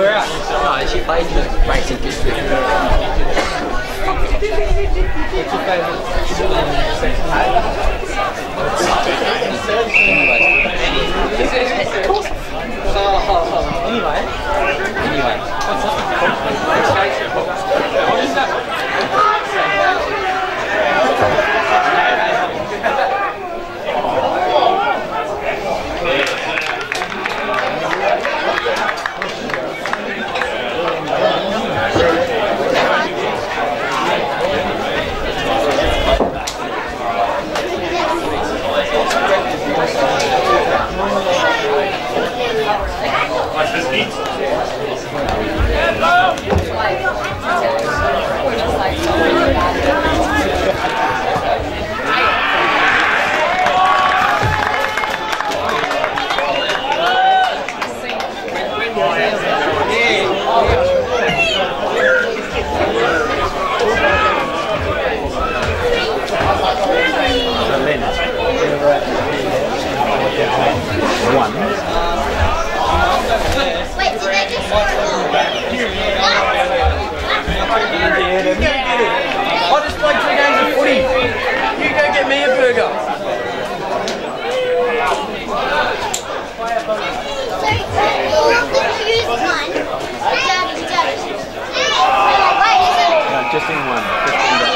Where at? No, ah, she plays in the racing district. Anyway. Anyway. What is One. Wait, did they just I just played two games of footy. You go get me a burger. use one? Daddy, daddy. Wait, is it, No, just in one. Just in that.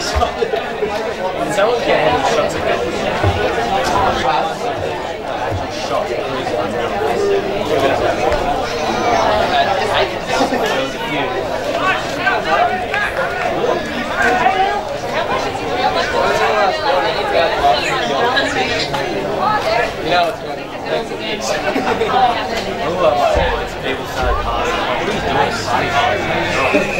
Someone. Shot. The mix. People start partying. What are you doing?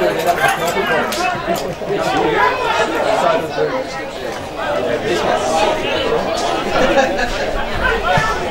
Thank you.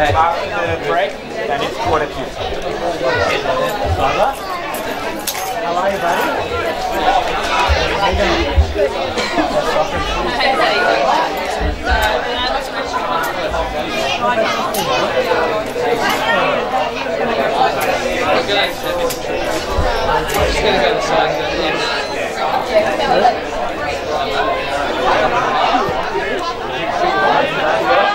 and after the break, then it's quarter to. How are you, buddy? I'm going to go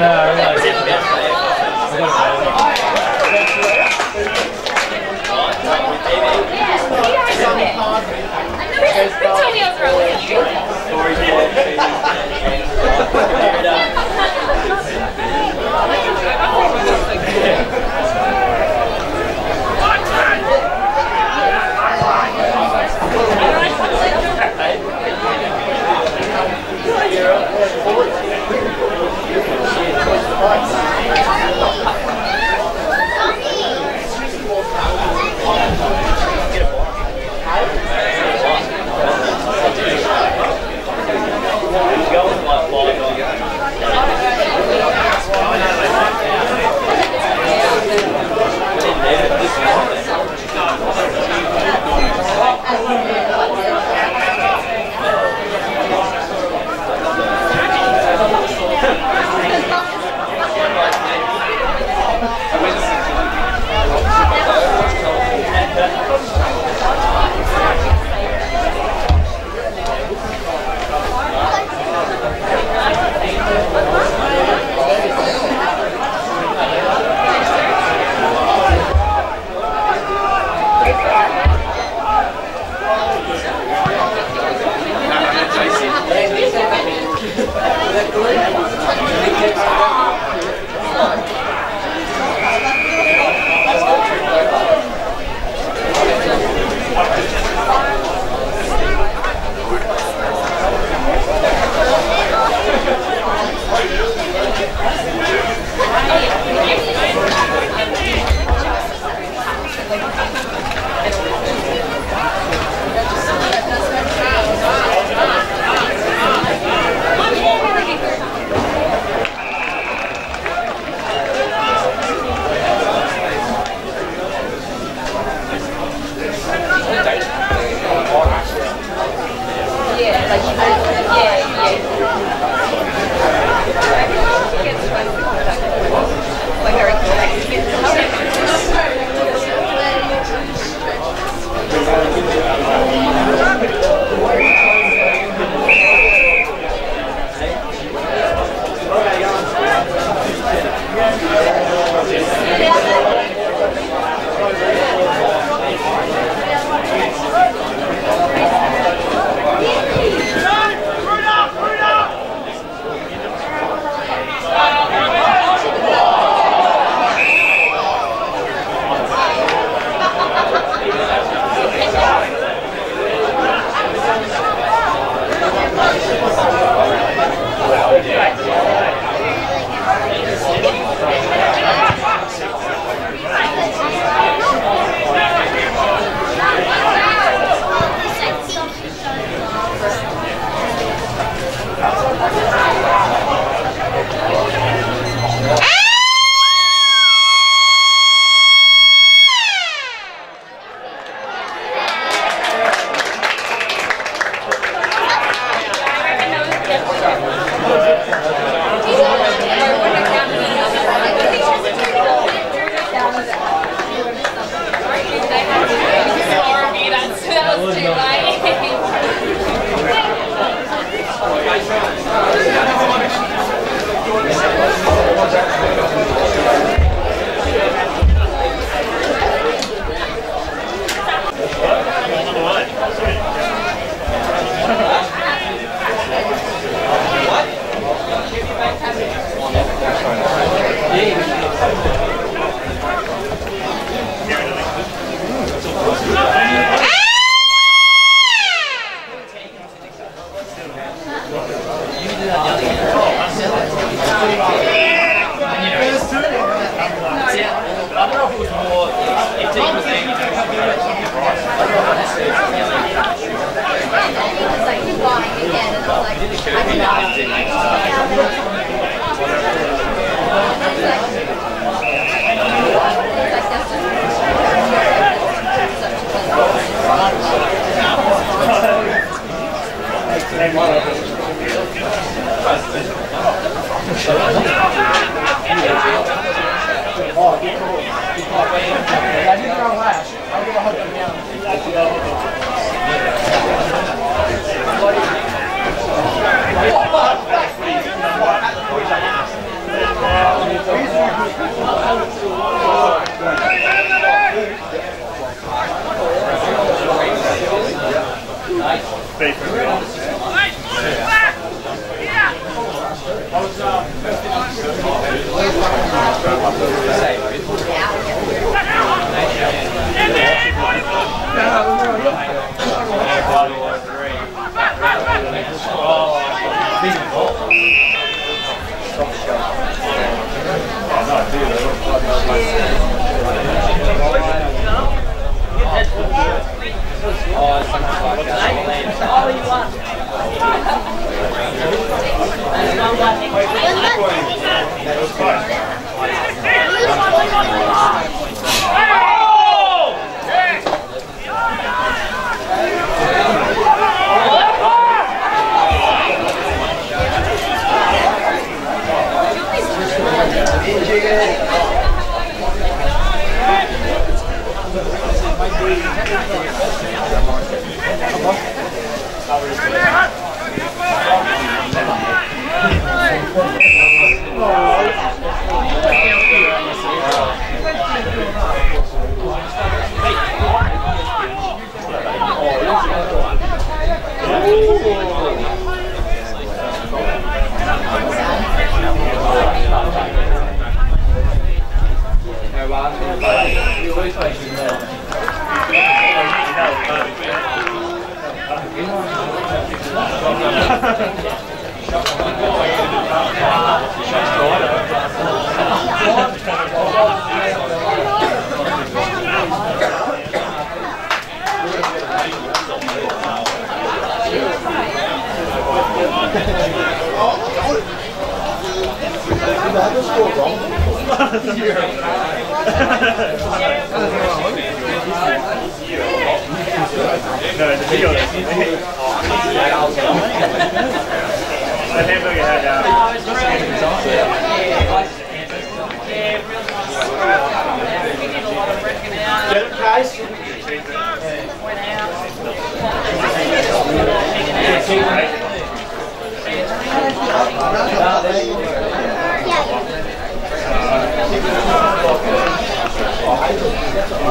know.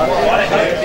Which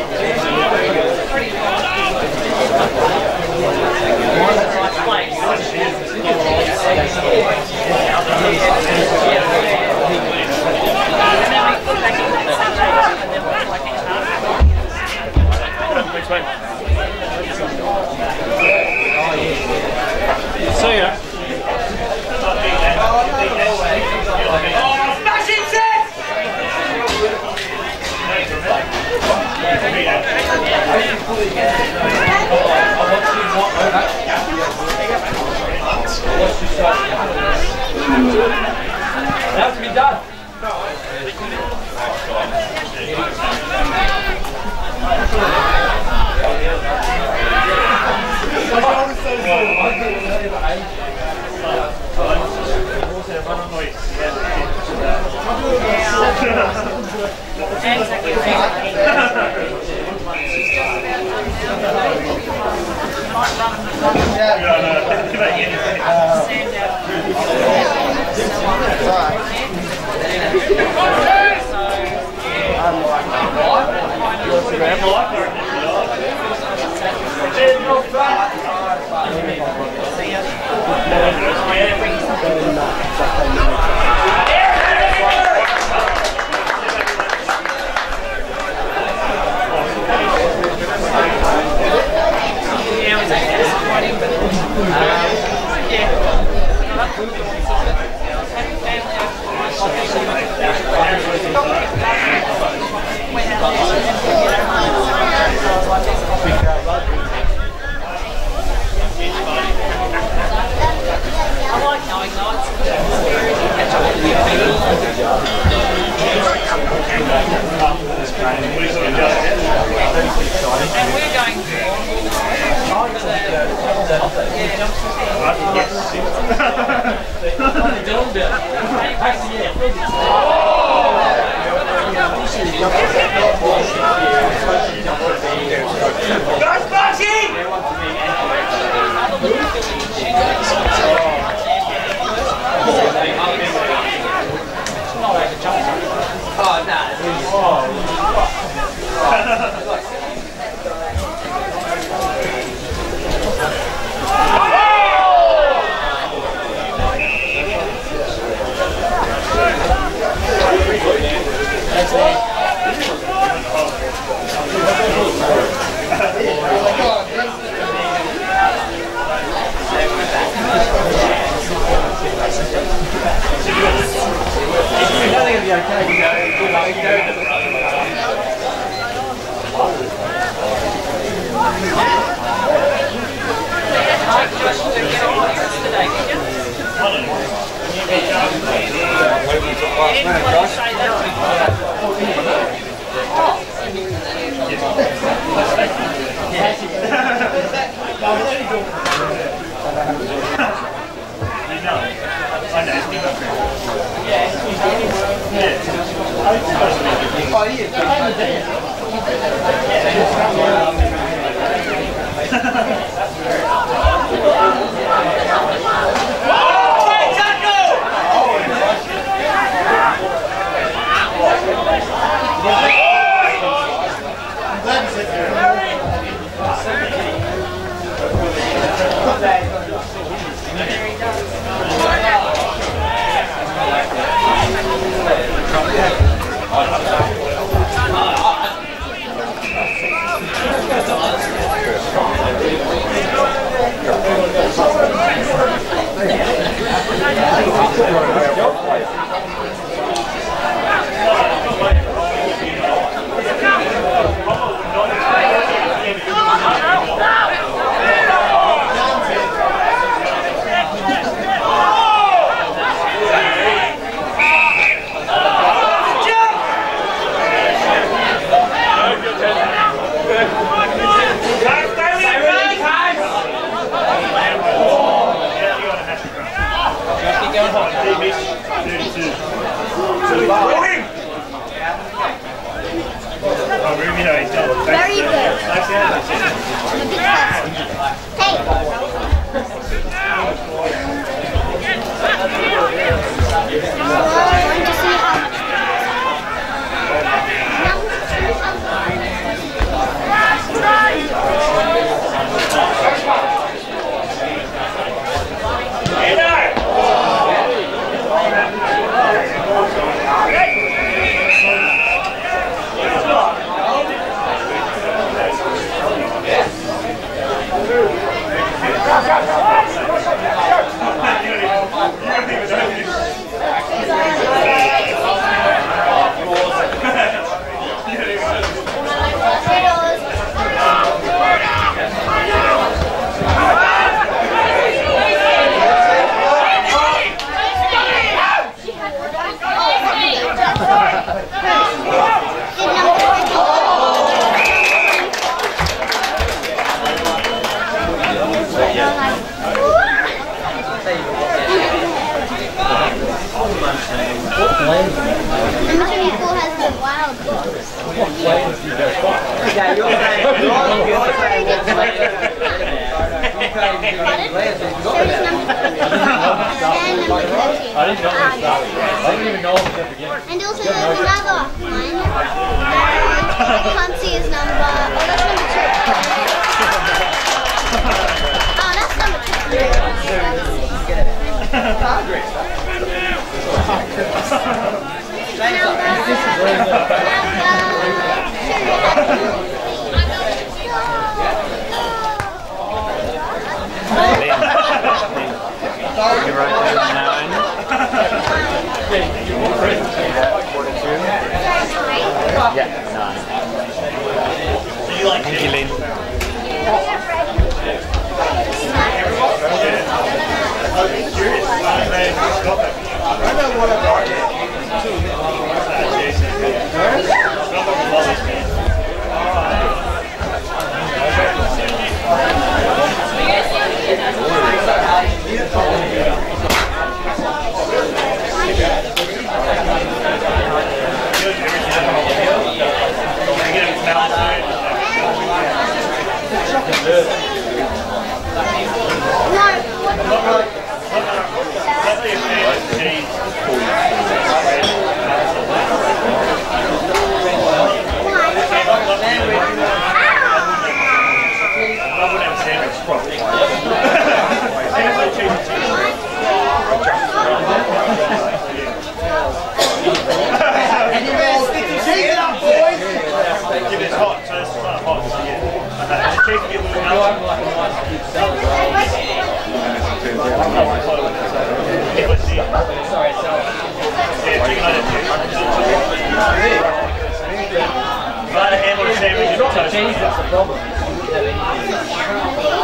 anything.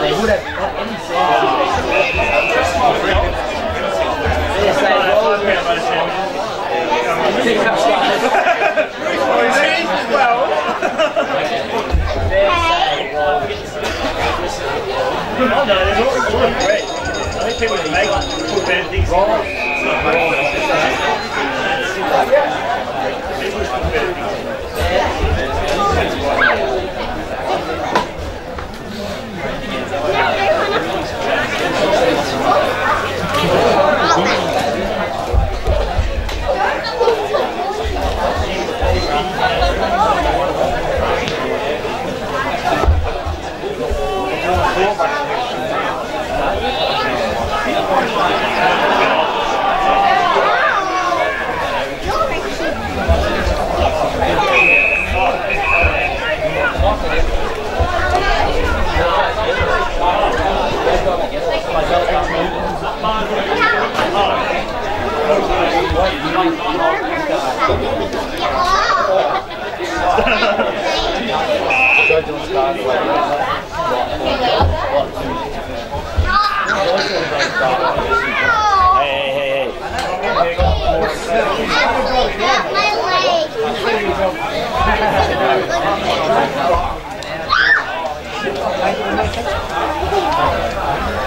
They would have not any sense. They're saying, well. Well, there's all, great. I think people. Hey, hey, hey, hey.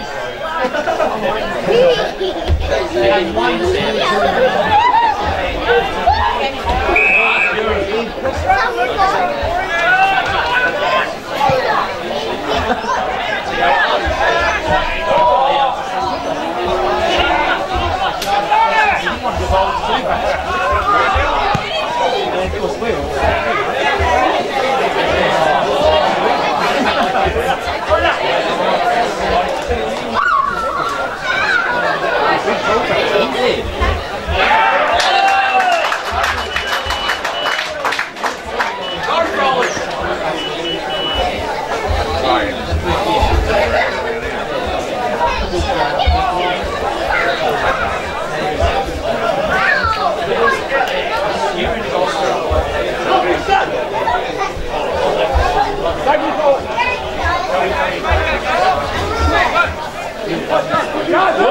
Well. Obrigado!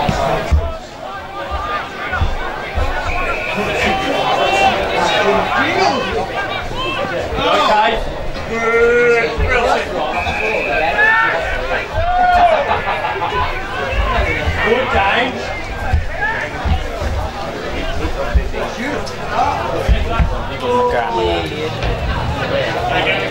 simple. Good game. I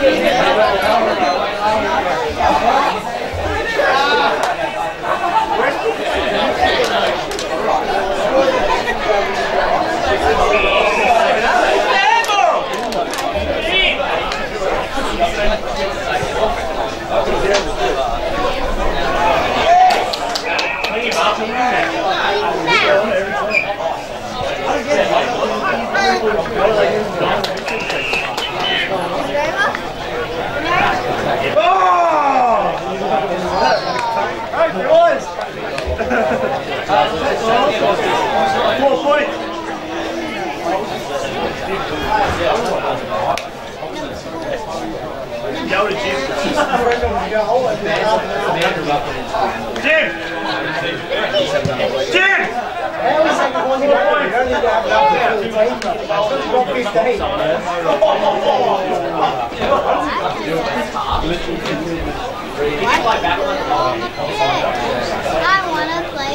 Hey, Four points. Go to Jim. Jim! Jim! I want to play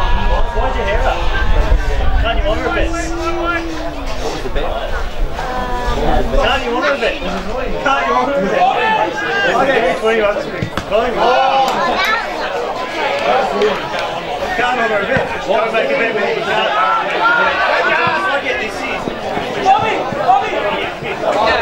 too. You need a profit. I was actually, I was your hair up? A bit? Can't you order a bit? Can't you order a bit? Okay, which one you want to be? Going Can't order a bit. Gotta make a bit you can't. Just look at this is. Bobby! Bobby!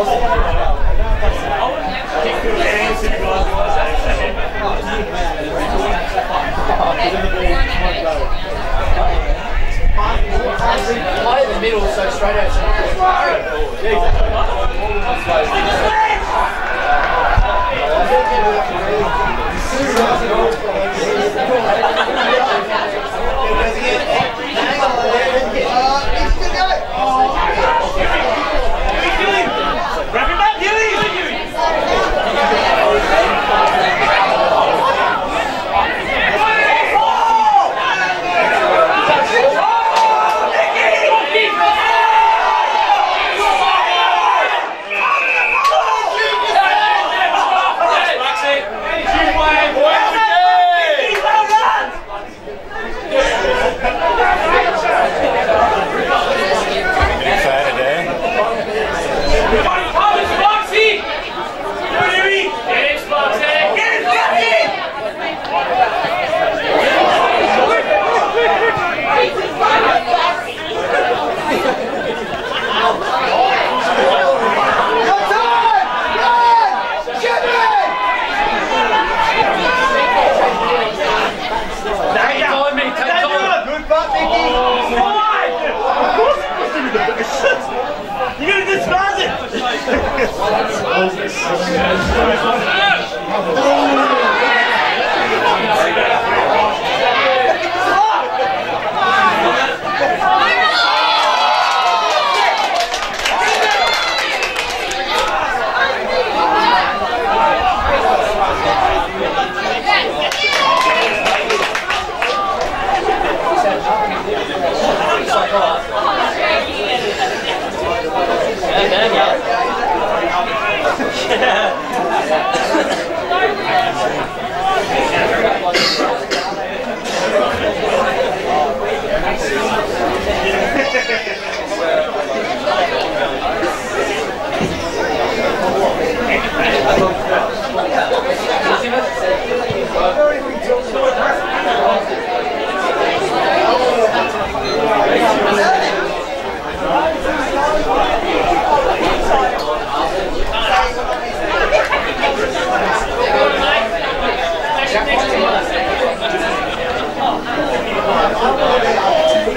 Play in the middle, so straight out. Nicky! Good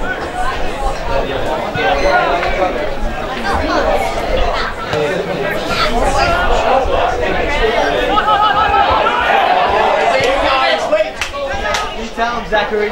tell him, Zachary.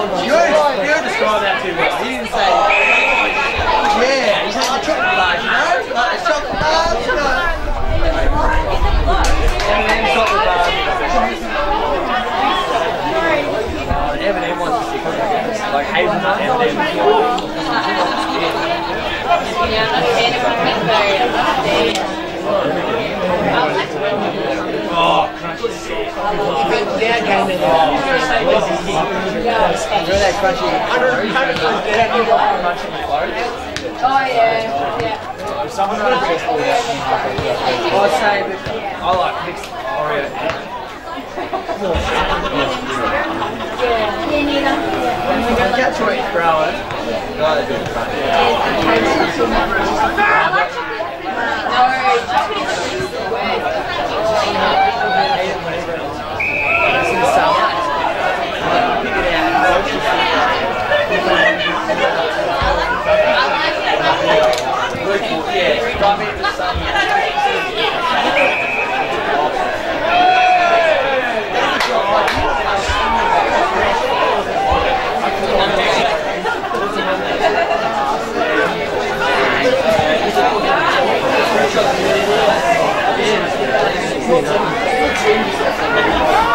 You already, you already described that too well. He didn't say, yeah, he's like the chocolate bars, you know? Like the chocolate bars, you know? M&M chocolate bars. Oh, the M&M ones are sick. Like hazelnut M&M. Oh, crunchy. Remember that crunchy? Oh yeah, yeah. Someone a best with that. That I like mixed Oreo. Yeah, neither. Catch what you throw it. Gotta do it crunchy. I like chocolate. No, chocolate is the word. 감사드리고요. 네, 감사합니다. 네, 감사합니다. 네, 감사합니다. 네, 감사합니다. 네, 감사합니다.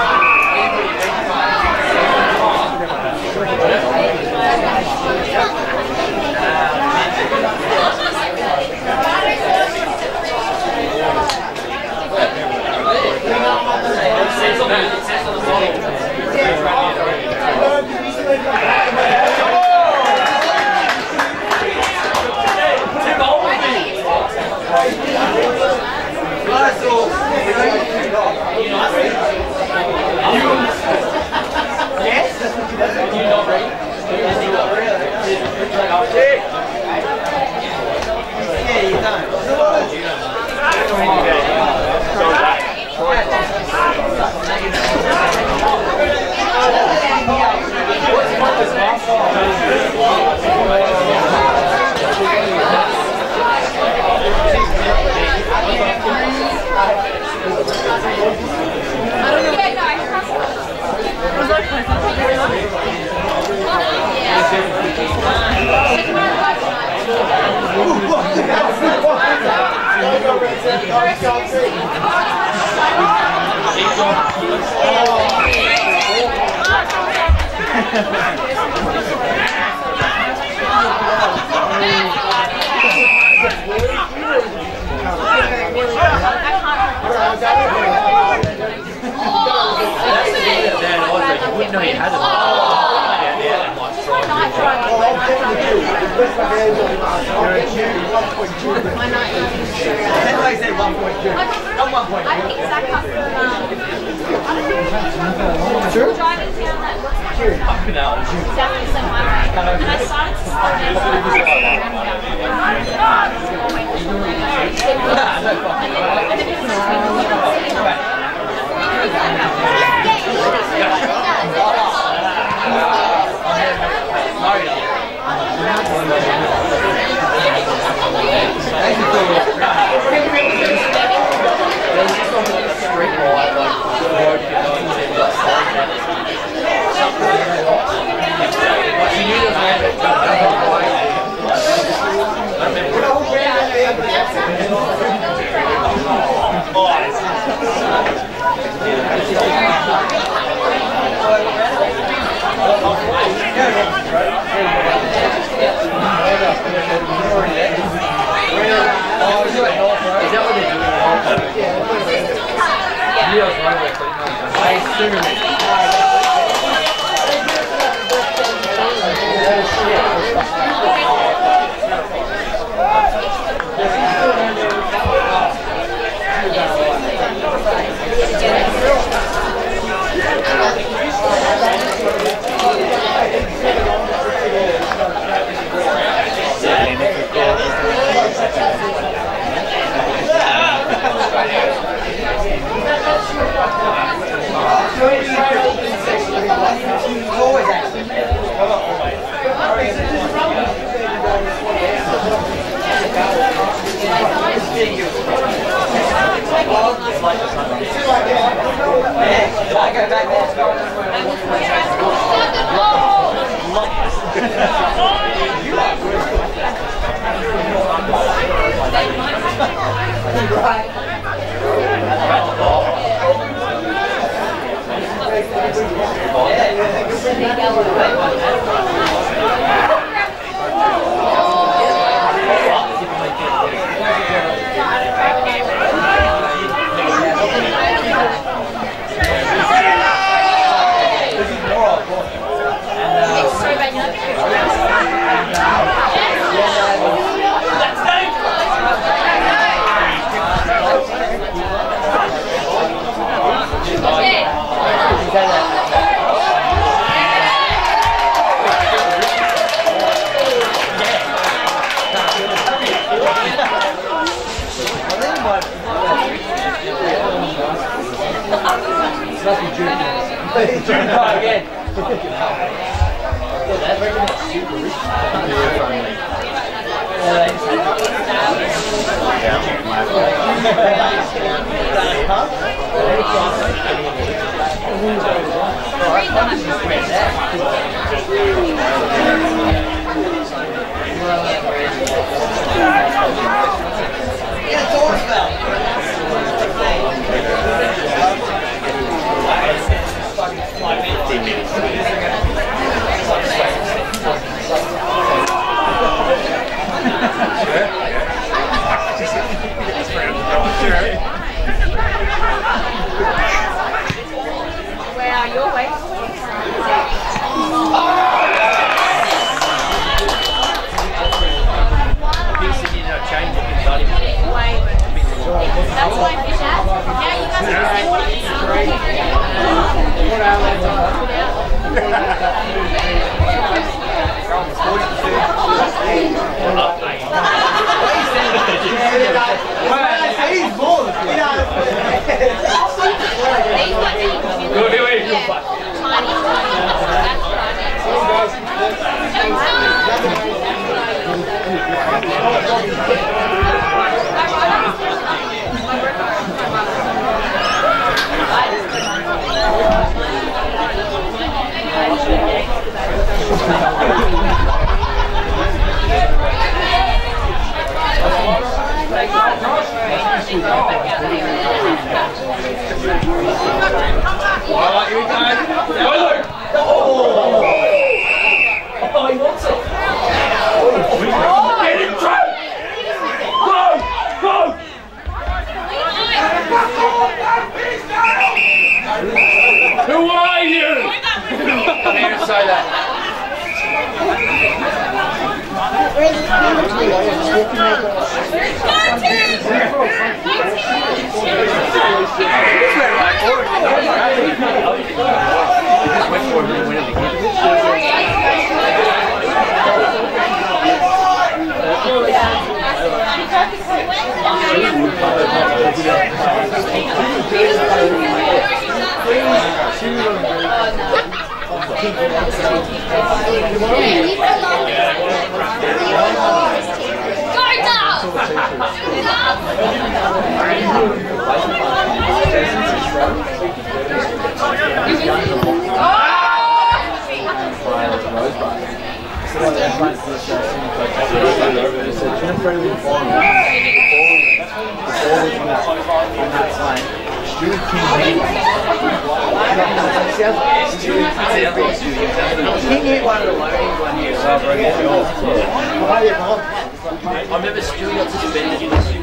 I remember Stu got suspended the Stu.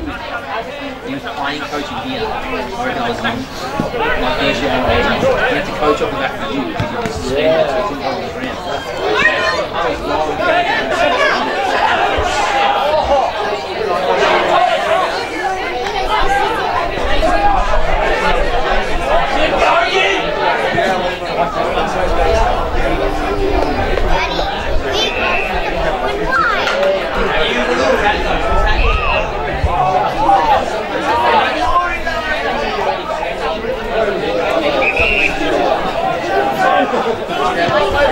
He was playing coaching here. I reckon I was. He had to coach off the back of you because he was Yeah.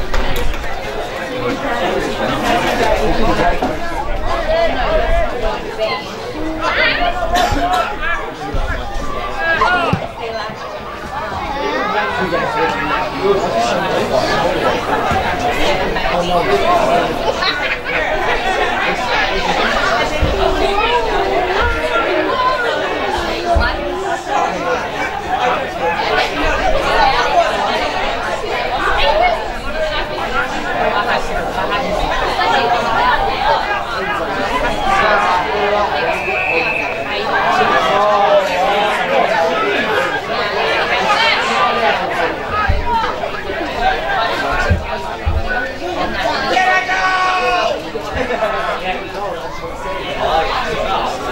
Unless they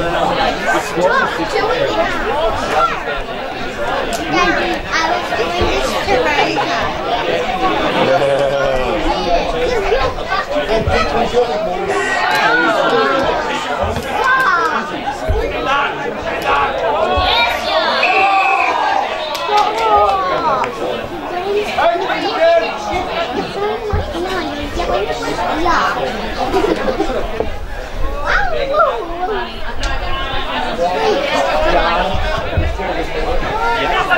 Stop doing I was doing this to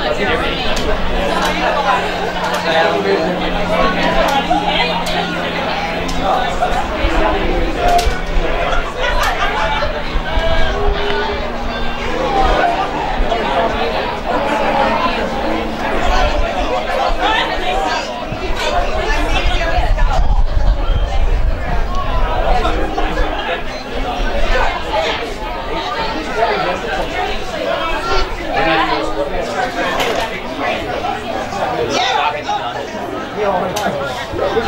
Was it wrong when they finished it? They only did like six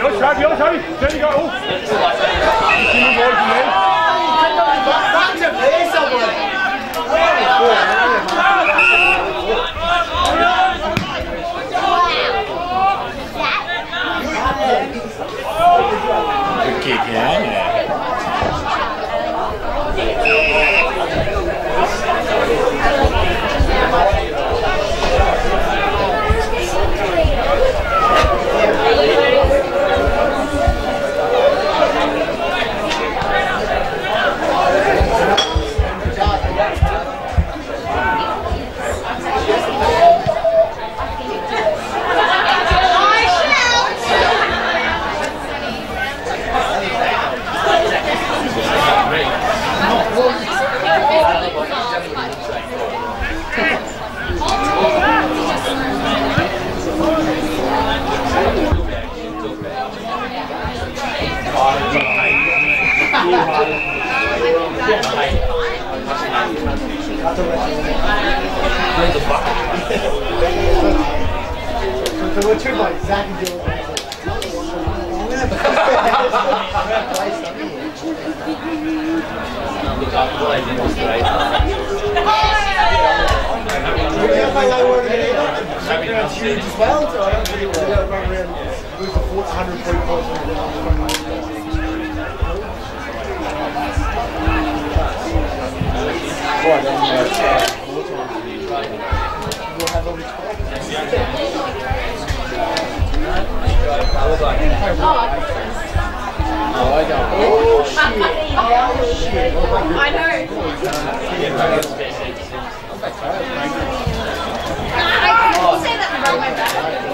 Your turn, your turn. There you go. So we're two like Zach and Dylan. I'm gonna so I don't think we're gonna run around move the 400 three points. We'll have only 12. Oh shit! Oh shit! I know. I say that the wrong way back.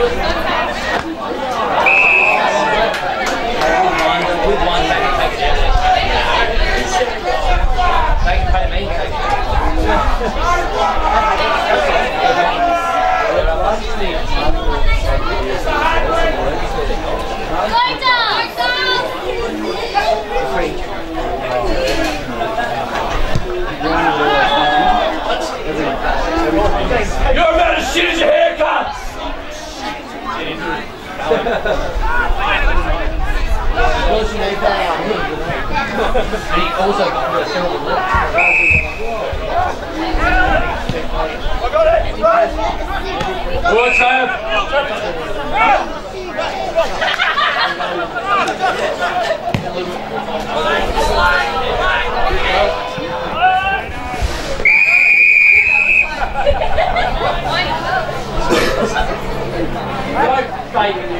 You're And he also got a silver lip. What's that? Don't fake Brent, you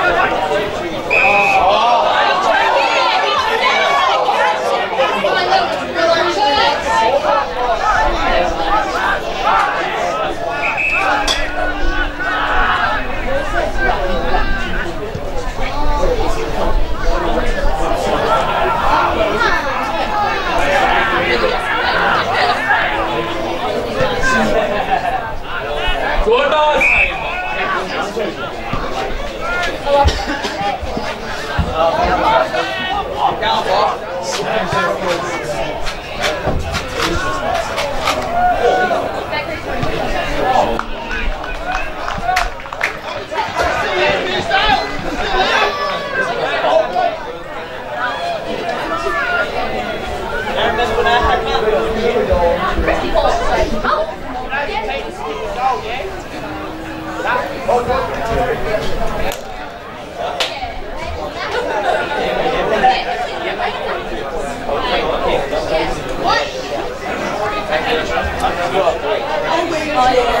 yeah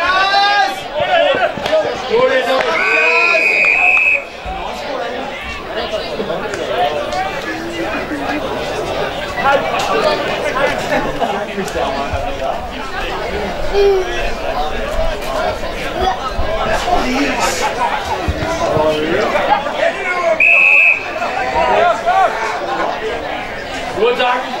Good, Doc.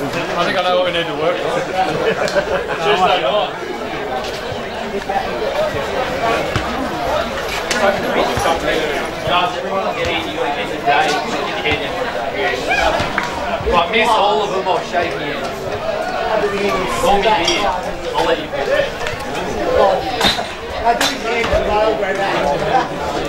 I think I know what we need to work on. Tuesday night. Guys, everyone get in. You got to get the day. Get your head in. If I miss all of them, I'll shake hands. Call me beer. I'll let you pick. I do it here, but I'll go back.